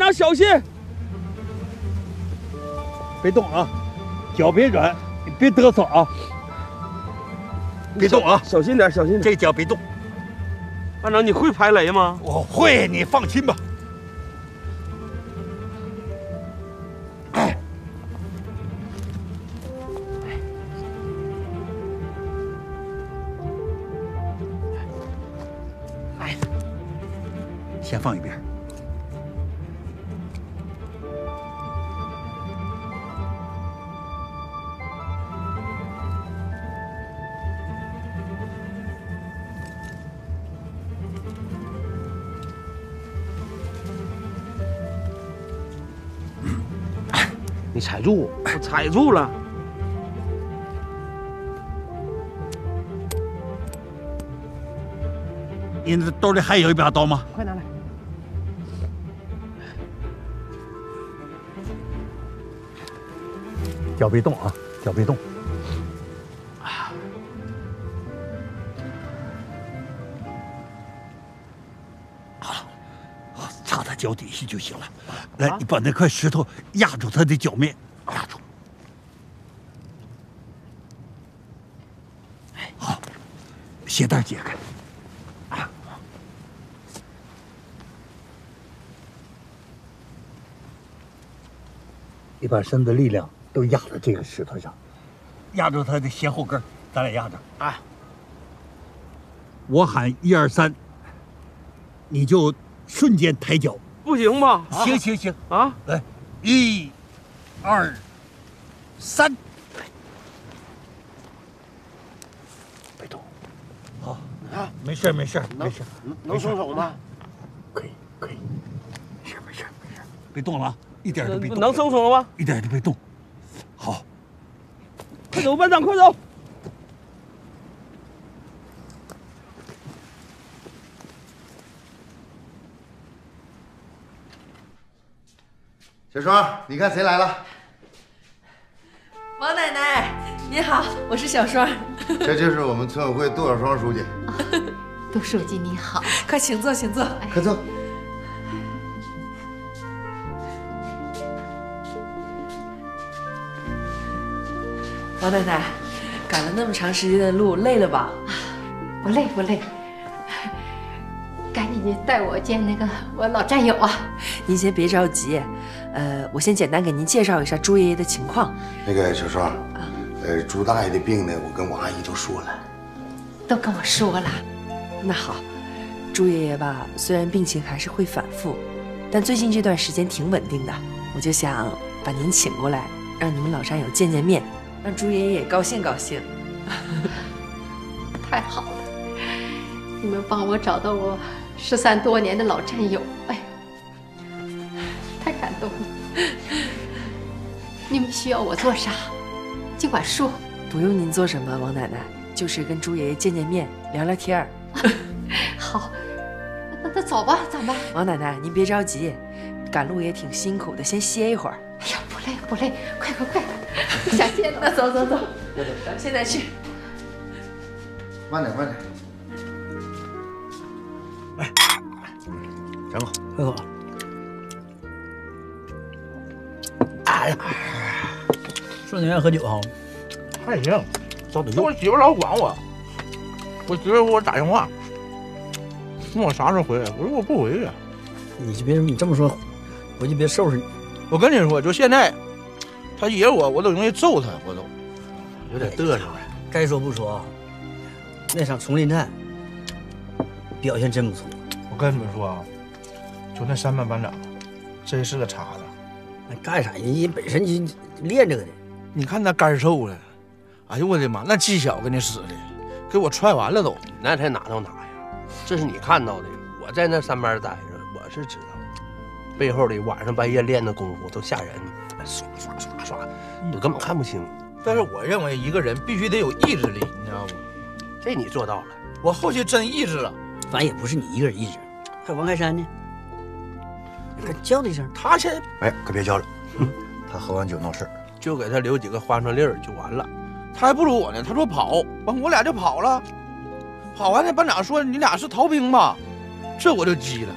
长小心，别动啊，脚别软，你别嘚瑟啊，别动啊，小心点，小心点。这脚别动。班长，你会排雷吗？我会，你放心吧。你踩住，我踩住了。你那兜里还有一把刀吗？快拿来。脚别动啊，脚别动。好，好，插他脚底下就行了。来，你把那块石头压住他的脚面，压住。好，鞋带解开。你把身子力量都压在这个石头上，压住他的鞋后跟咱俩压着啊！我喊一二三，你就瞬间抬脚，不行吧？行行行啊！来，一、二、三，别动，好啊，没事没事没事，能松手吗？可以可以，没事没事没事，别动了啊！一点都别动，能松手了吗？一点都别动。好，快走，班长，快走！小双，你看谁来了？王奶奶，你好，我是小双。这就是我们村委会杜小双书记。杜书记你好，快请坐，请坐，快坐。王奶奶，赶了那么长时间的路，累了吧？不累不累，赶紧去带我见那个我老战友啊！您先别着急，呃，我先简单给您介绍一下朱爷爷的情况。那个小双，呃，朱大爷的病呢，我跟我阿姨都说了，都跟我说了。那好，朱爷爷吧，虽然病情还是会反复，但最近这段时间挺稳定的，我就想把您请过来，让你们老战友见见面。让朱爷爷也高兴高兴，太好了！你们帮我找到我失散多年的老战友，需要我做啥，尽管说。不用您做什么，王奶奶，就是跟朱爷爷见见面，聊聊天儿。好，那那走吧，咱们。王奶奶，您别着急，赶路也挺辛苦的，先歇一会儿。哎呀，不累不累，快快快！想歇了，那走走走，咱们现在去。慢点慢点。来，张口，喝口。哎呀，说你愿意喝酒哈？还行，找点用。我媳妇老管我，我媳妇给我打电话，问我啥时候回来，我说我不回去。你就别你这么说，回去别收拾你。我跟你说，就现在，他惹我，我都容易揍他，我都有点嘚瑟了。该说不说啊，那场丛林战表现真不错。我跟你们说啊，就那三班班长，真是个茬子。那干啥？人家本身就练这个的。你看他干瘦了，哎呦我的妈，那技巧给你使的，给我踹完了都。那才哪到哪呀？这是你看到的，我在那三班待着，我是知道。背后的晚上半夜练的功夫都吓人，刷刷刷刷，你根本看不清。但是我认为一个人必须得有意志力，你知道不？这你做到了。我后期真意志了。反正也不是你一个人意志，还有王开山呢。可叫他一声，他先哎，可别叫了，他喝完酒闹事儿，就给他留几个花生粒儿就完了。他还不如我呢，他说跑，完我俩就跑了。跑完那班长说你俩是逃兵吧？这我就急了。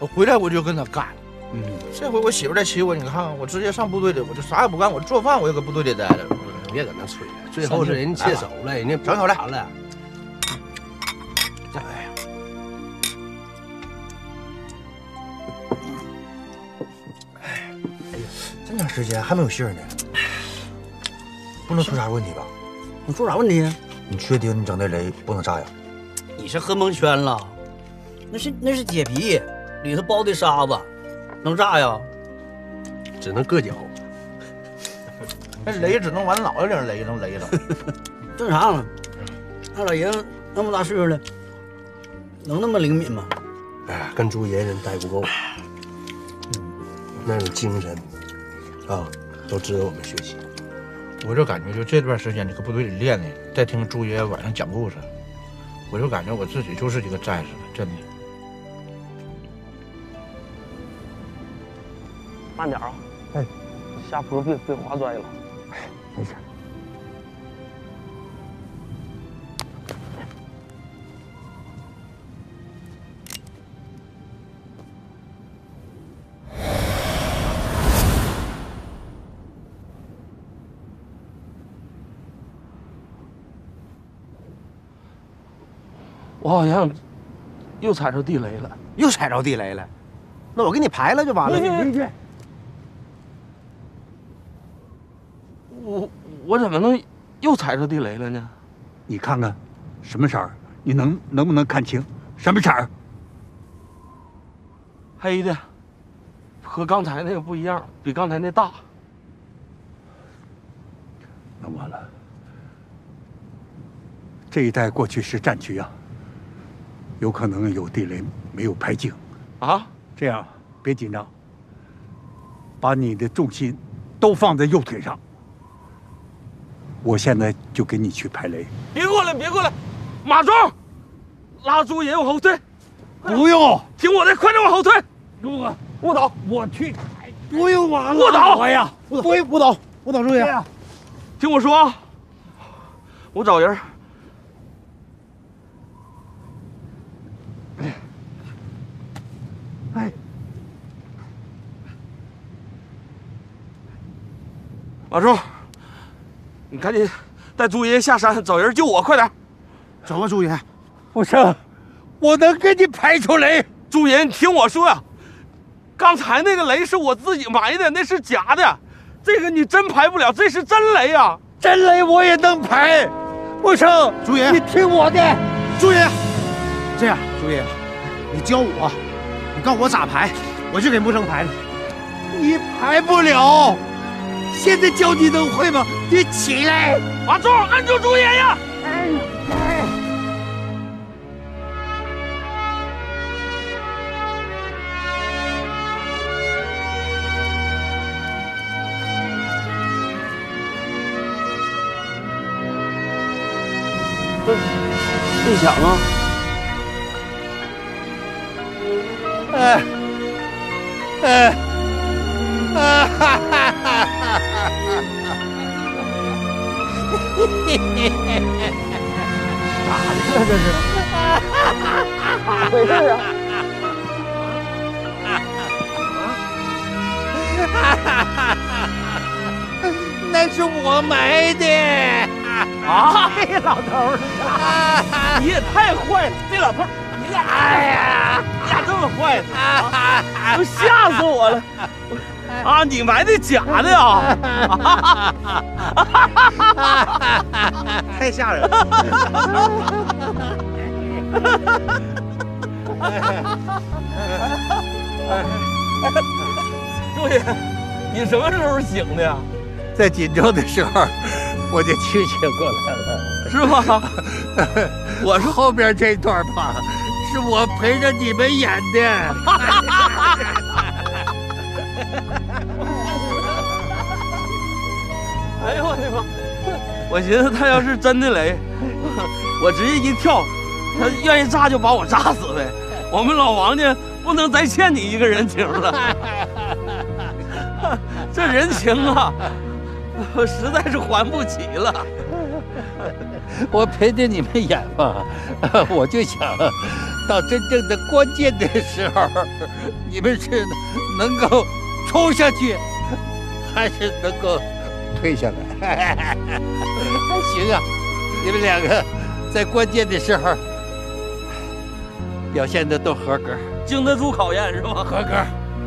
我回来我就跟他干，嗯，这回我媳妇再气我，你看看我直接上部队里，我就啥也不干，我做饭我也搁部队里待着。别搁那吹了，最后是人家接手了，人家整口来完了。时间还没有信儿呢，不能出啥问题吧？你出啥问题？你确定你整那雷不能炸呀？你是喝蒙圈了？那是那是铁皮，里头包的沙子，能炸呀？只能硌脚。那雷只能往脑袋顶雷，能雷着。正常，那老爷子那么大岁数了，能那么灵敏吗？哎呀，跟朱爷人待不够，那种精神啊，都值得我们学习。我就感觉，就这段时间你搁部队里练的，再听朱爷爷晚上讲故事，我就感觉我自己就是一个战士了，真的。慢点啊！哎，下坡别别滑摔了。没事。我好像又踩着地雷了。又踩着地雷了，那我给你排了就完了。我我怎么能又踩着地雷了呢？你看看，什么色儿？你能能不能看清什么色儿？黑的，和刚才那个不一样，比刚才那大。那完了，这一带过去是战区啊，有可能有地雷没有排净。啊，这样别紧张，把你的重心都放在右腿上。我现在就给你去排雷。别过来，别过来，马壮，拉朱爷往后退。不用，听我的，快点往后退。如果卧倒，我去，不用往卧倒哎呀，不不倒，卧倒，注意。听我说，我找人。马忠，你赶紧带朱爷爷下山，找人救我，快点！走吧，朱爷。不成，我能给你排出雷。朱爷，你听我说呀，刚才那个雷是我自己埋的，那是假的，这个你真排不了，这是真雷呀！真雷我也能排，不成，朱爷，你听我的，朱爷。这样，朱爷，你教我，你告诉我咋排，我就给木生排了。你排不了，现在教你能会吗？你起来，马忠，按住朱爷爷。哎哎。没响啊！哎哎咋的了这是？咋回事啊？哈哈哈！那是我埋的。啊！老头儿，你也太坏了！这老头儿，你俩，哎呀，你俩这么坏呢？都吓死我了！啊，你埋的假的呀？太吓人了！朱爷，你什么时候醒的呀？在锦州的时候。我就清醒过来了，是吗？我说后边这段吧，是我陪着你们演的。哎呦我的妈！我寻思他要是真的雷，我直接一跳，他愿意炸就把我炸死呗。我们老王家不能再欠你一个人情了，这人情啊！我实在是还不起了。我陪着你们演嘛，我就想到真正的关键的时候，你们是能够冲下去，还是能够退下来？还行啊，你们两个在关键的时候表现的都合格，经得住考验是吧？合格。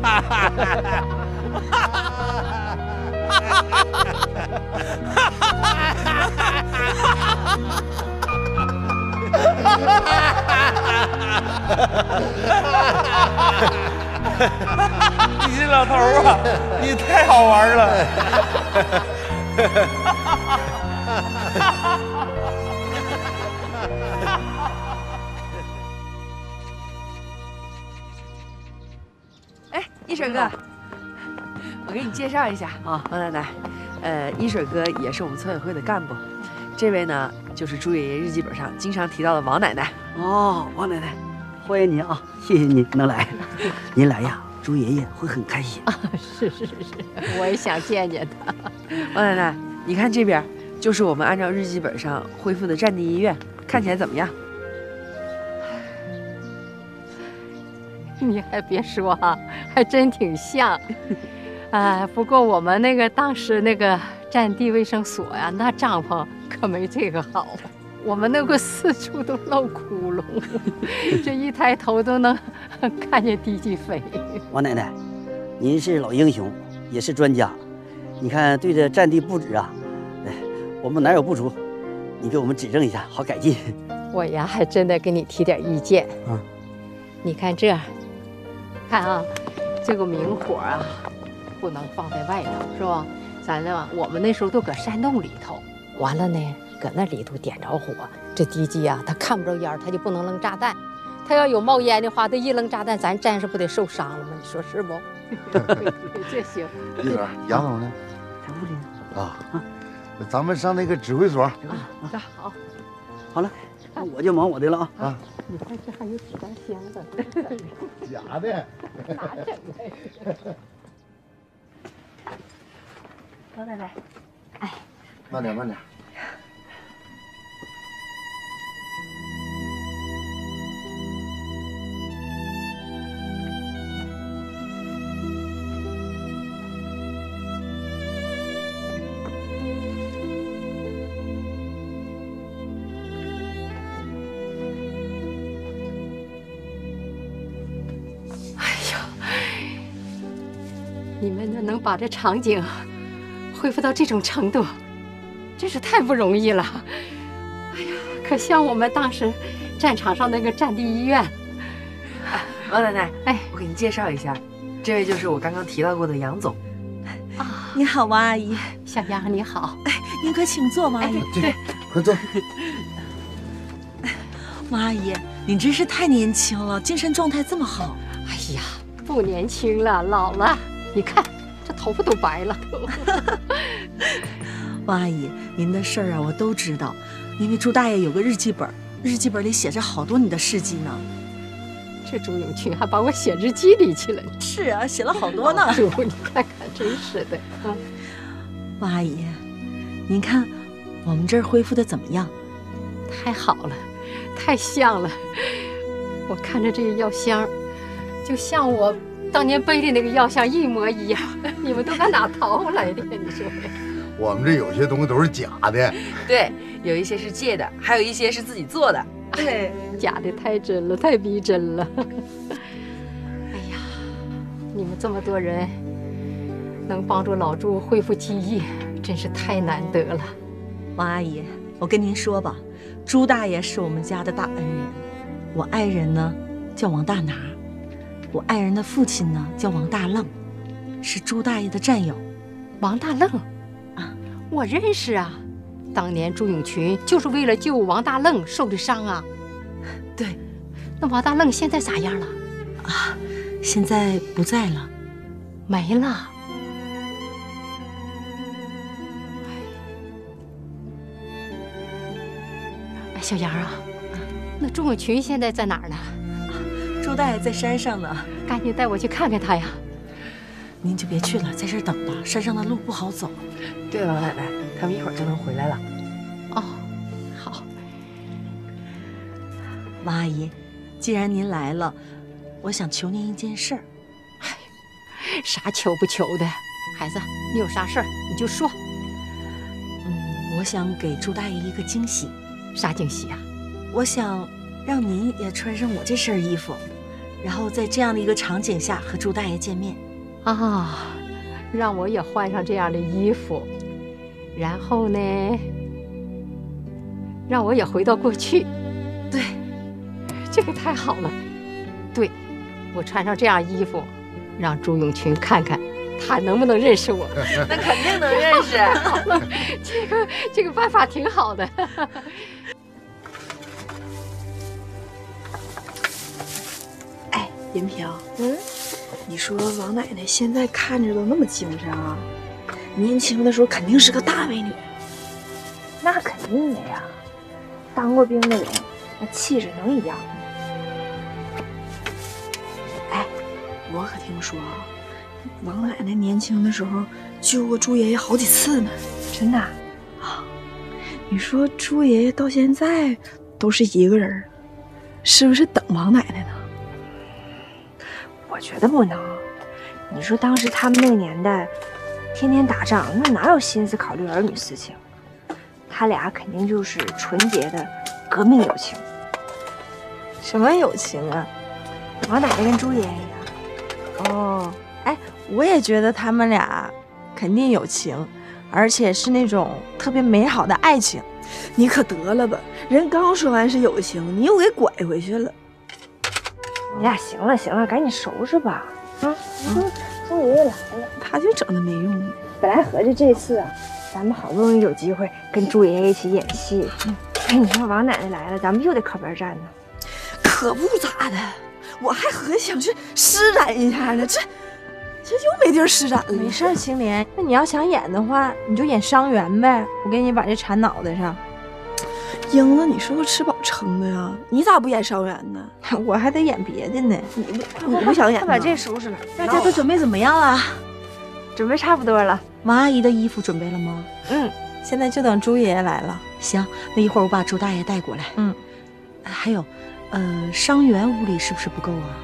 你 这老头儿啊，你太好玩了。哎，一水哥，我给你介绍一下啊，王奶奶，呃，一水哥也是我们村委会的干部，这位呢就是朱爷爷日记本上经常提到的王奶奶。哦，王奶奶，欢迎您啊！谢谢您能来，您来呀，朱爷爷会很开心啊。是是是，我也想见见他。王奶奶，你看这边就是我们按照日记本上恢复的战地医院，看起来怎么样？你还别说哈、还真挺像。啊，不过我们那个当时那个战地卫生所呀，那帐篷可没这个好。我们那个四处都漏窟窿，这一抬头都能看见敌机飞。王奶奶，您是老英雄，也是专家。你看对这战地布置啊，哎，我们哪有不足，你给我们指正一下，好改进。我呀，还真得给你提点意见。啊，你看这，看啊，这个明火啊，不能放在外头，是吧？咱呢，我们那时候都搁山洞里头，完了呢，搁那里头点着火，这敌机啊，它看不着烟儿，它就不能扔炸弹。它要有冒烟的话，它一扔炸弹，咱战士不得受伤了吗？你说是不？这行。一水，杨总呢？在屋里呢。啊，那咱们上那个指挥所。啊好，好了，那我就忙我的了啊。啊，你看这还有纸袋箱子，假的。哪整的？王奶奶，慢点，慢点。你们呢能把这场景恢复到这种程度，真是太不容易了。哎呀，可像我们当时战场上那个战地医院，王奶奶，哎，我给您介绍一下，这位就是我刚刚提到过的杨总。啊你好，王阿姨。小杨你好，哎您快请坐，王阿姨。对，快坐。王阿姨，您真是太年轻了，精神状态这么好。哎呀，不年轻了，老了。你看这头发都白了。王阿姨，您的事儿啊，我都知道，因为朱大爷有个日记本，日记本里写着好多你的事迹呢。这朱永群还把我写日记里去了。是啊，写了好多呢。朱，你看看，真是的。啊，王阿姨，您看我们这儿恢复的怎么样？太好了，太像了。我看着这个药箱，就像我当年背的那个药箱一模一样。你们都搁哪淘回来的？你说？我们这有些东西都是假的。对，有一些是借的，还有一些是自己做的。对，假的太真了，太逼真了。哎呀，你们这么多人能帮助老朱恢复记忆，真是太难得了。王阿姨，我跟您说吧，朱大爷是我们家的大恩人，我爱人呢叫王大拿，我爱人的父亲呢叫王大愣，是朱大爷的战友。王大愣啊，我认识啊。当年朱永群就是为了救王大愣受的伤啊。对，那王大愣现在咋样了？啊，现在不在了，没了。哎，小杨啊，那朱永群现在在哪儿呢？朱大爷在山上呢，赶紧带我去看看他呀。您就别去了，在这儿等吧，山上的路不好走。对了，王奶奶，他们一会儿就能回来了。哦，好。王阿姨，既然您来了，我想求您一件事儿。啥求不求的，孩子，你有啥事儿你就说。嗯，我想给朱大爷一个惊喜。啥惊喜啊？我想让您也穿上我这身衣服，然后在这样的一个场景下和朱大爷见面。啊，让我也换上这样的衣服，然后呢，让我也回到过去。对，这个太好了。对，我穿上这样衣服，让朱永群看看他能不能认识我。那肯定能认识。好了，这个这个办法挺好的。银萍，嗯，你说王奶奶现在看着都那么精神啊，年轻的时候肯定是个大美女。那肯定的呀，当过兵的人，那气质能一样吗？哎，我可听说啊，王奶奶年轻的时候救过朱爷爷好几次呢。真的？啊，你说朱爷爷到现在都是一个人，是不是等王奶奶呢？我觉得不能。你说当时他们那个年代，天天打仗，那哪有心思考虑儿女私情？他俩肯定就是纯洁的革命友情。什么友情啊？王奶奶跟朱爷爷。哦，哎，我也觉得他们俩肯定有情，而且是那种特别美好的爱情。你可得了吧，人刚说完是友情，你又给拐回去了。你俩行了行了，赶紧收拾吧。啊，你说朱爷爷来了，他就整那没用的。本来合计这次啊，咱们好不容易有机会跟朱爷爷一起演戏，哎，你说王奶奶来了，咱们又得靠边站呢。可不咋的，我还合计想去施展一下呢，这这又没地儿施展了。没事，青莲，那你要想演的话，你就演伤员呗，我给你把这缠脑袋上。英子，你是不是吃饱撑的呀？你咋不演伤员呢？我还得演别的呢。你不你不想演？快把这收拾了。大家都准备怎么样了？准备差不多了。王阿姨的衣服准备了吗？嗯，现在就等朱爷爷来了。行，那一会儿我把朱大爷带过来。嗯，还有，呃，伤员屋里是不是不够啊？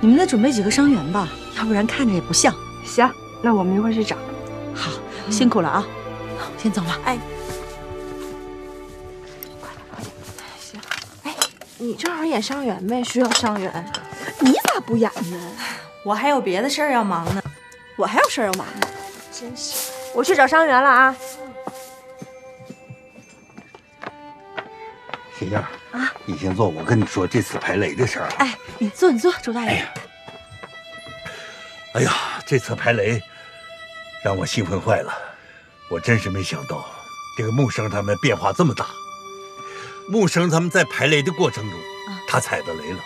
你们再准备几个伤员吧，要不然看着也不像。行，那我们一会儿去找。好，辛苦了啊，我先走了。哎，你正好演伤员呗，需要伤员。你咋不演呢？我还有别的事儿要忙呢。我还有事儿要忙呢。真是，我去找伤员了啊。小燕啊，你先坐，我跟你说这次排雷的事儿。哎，你坐，你坐，周大爷。哎呀，这次排雷让我兴奋坏了，我真是没想到这个木生他们变化这么大。木生他们在排雷的过程中，他踩到雷了，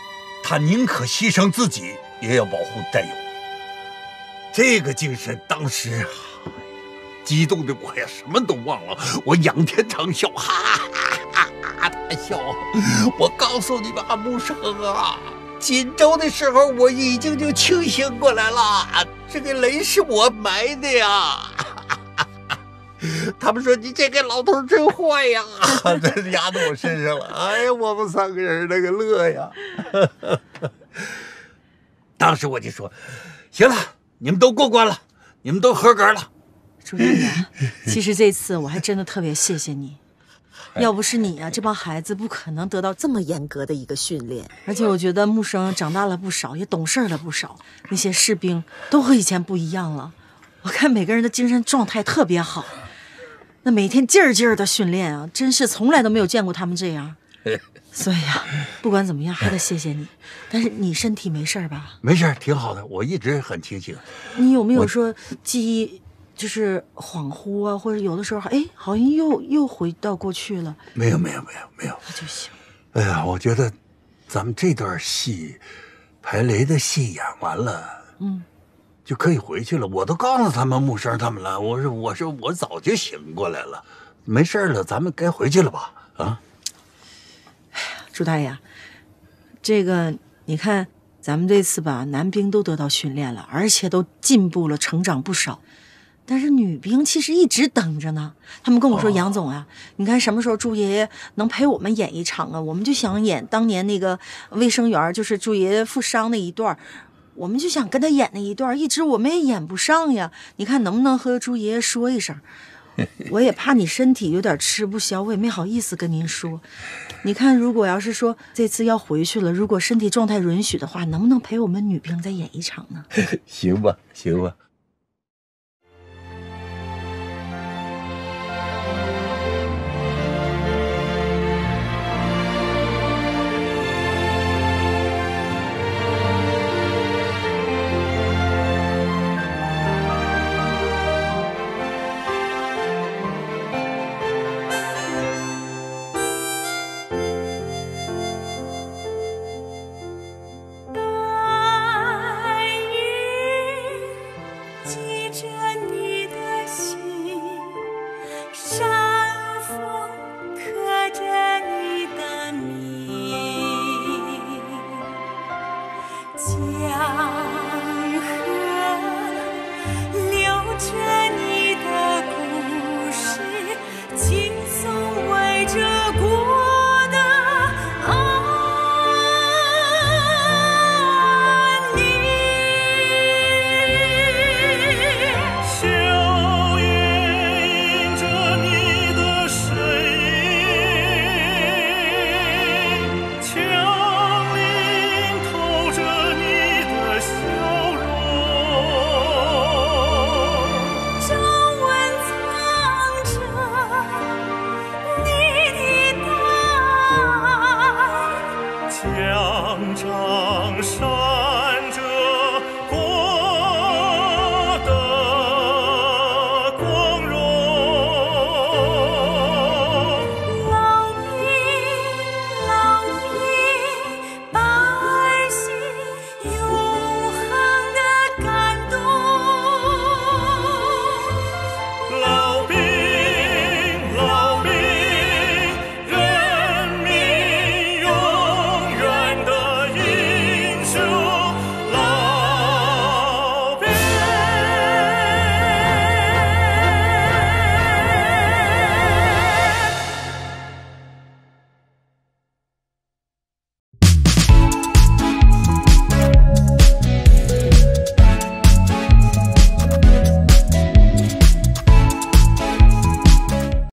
他宁可牺牲自己也要保护战友。这个精神，当时啊，激动的我呀，什么都忘了，我仰天长啸，哈哈哈哈大笑。我告诉你吧，木生啊。锦州的时候，我已经就清醒过来了。这个雷是我埋的呀！他们说你这个老头真坏呀，这压到我身上了。哎呀，我们三个人那个乐呀！当时我就说，行了，你们都过关了，你们都合格了。朱大爷，其实这次我还真的特别谢谢你。要不是你呀、啊，这帮孩子不可能得到这么严格的一个训练。而且我觉得木生长大了不少，也懂事了不少。那些士兵都和以前不一样了，我看每个人的精神状态特别好。那每天劲儿劲儿的训练啊，真是从来都没有见过他们这样。所以啊，不管怎么样，还得谢谢你。但是你身体没事吧？没事，挺好的，我一直很清醒。你有没有说记忆？就是恍惚啊，或者有的时候，哎，好像又又回到过去了。没有，没有，没有，没有，那就行。哎呀，我觉得咱们这段戏，排雷的戏演完了，嗯，就可以回去了。我都告诉他们木生他们了，我说，我说，我早就醒过来了，没事了，咱们该回去了吧？啊！哎呀，朱大爷，这个你看，咱们这次吧，男兵都得到训练了，而且都进步了，成长不少。但是女兵其实一直等着呢。他们跟我说：“哦杨总啊，你看什么时候朱爷爷能陪我们演一场啊？我们就想演当年那个卫生员，就是朱爷爷负伤那一段儿，我们就想跟他演那一段，一直我们也演不上呀。你看能不能和朱爷爷说一声？我也怕你身体有点吃不消，我也没好意思跟您说。你看，如果要是说这次要回去了，如果身体状态允许的话，能不能陪我们女兵再演一场呢？行吧，行吧。